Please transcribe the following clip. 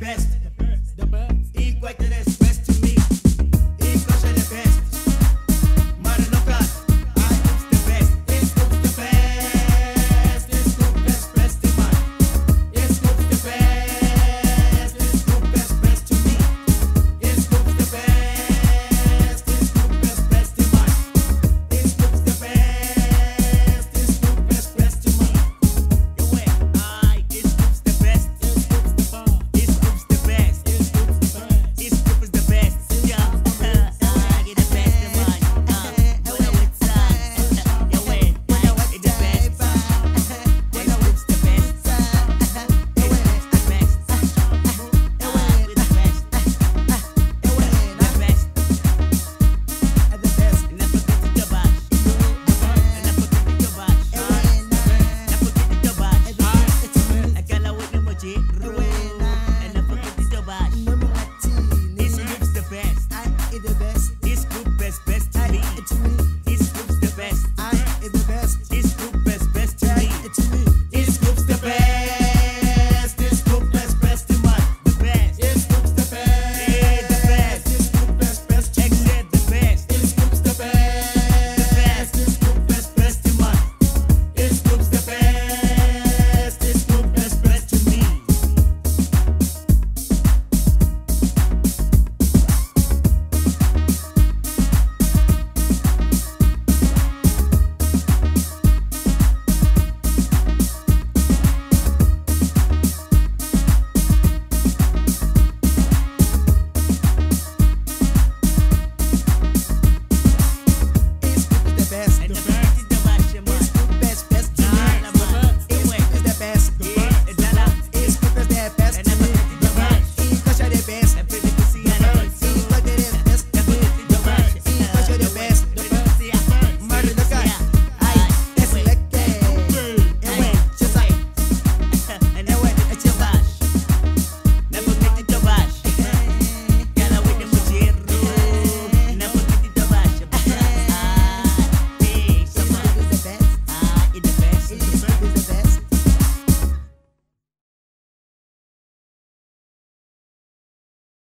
best